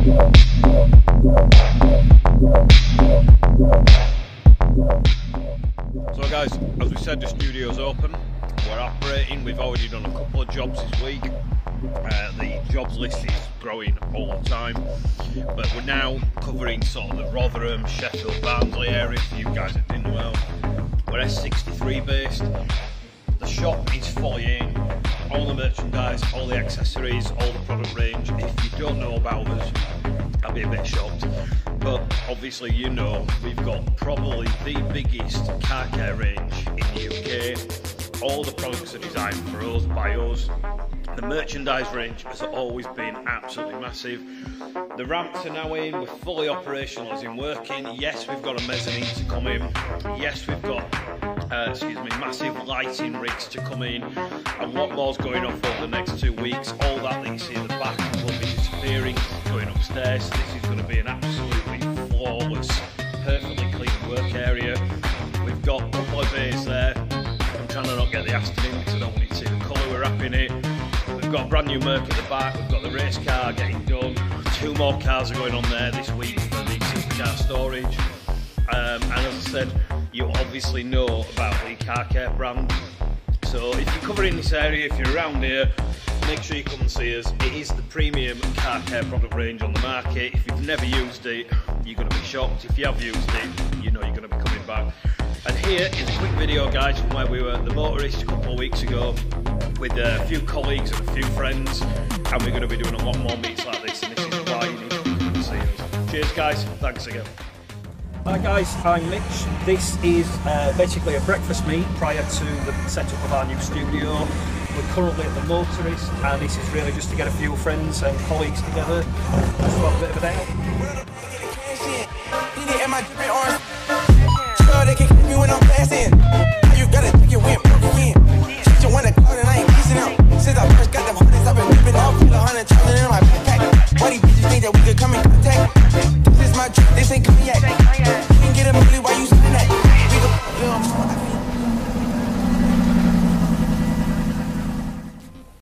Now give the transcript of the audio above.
So guys, as we said, the studio's open. We're operating. We've already done a couple of jobs this week. Uh, the jobs list is growing all the time, but we're now covering sort of the Rotherham, Sheffield, Barnsley area for you guys that didn't know. We're S63 based. The shop is fully in. All the merchandise, all the accessories, all the product range. If you don't know about us, I'll be a bit shocked. But obviously, you know, we've got probably the biggest car care range in the UK. All the products are designed for us, by us. The merchandise range has always been absolutely massive. The ramps are now in, we're fully operational as in working. Yes, we've got a mezzanine to come in. Yes, we've got uh, excuse me, massive lighting rigs to come in. A lot more's going off over the next two weeks. All that that you see in the back will be disappearing, going upstairs. This is going to be an absolutely flawless, perfectly clean work area. We've got of bays there. I'm trying to not get the Aston in because I don't want you to see the colour we're wrapping it. We've got brand new Merc at the back. We've got the race car getting done. Two more cars are going on there this week for the supercar storage. Um, and as I said, obviously know about the car care brand. So if you're covering this area, if you're around here, make sure you come and see us. It is the premium car care product range on the market. If you've never used it, you're going to be shocked. If you have used it, you know you're going to be coming back. And here is a quick video, guys, from where we were at the Motorist a couple of weeks ago with a few colleagues and a few friends. And we're going to be doing a lot more meets like this, and this is why you need to come and see us. Cheers, guys. Thanks again. Hi guys, I'm Mitch. This is uh, basically a breakfast meet prior to the setup of our new studio. We're currently at the Motorist and this is really just to get a few friends and colleagues together just to a bit of a day think